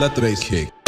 da 3. Okay.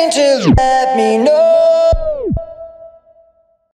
strangers let me know.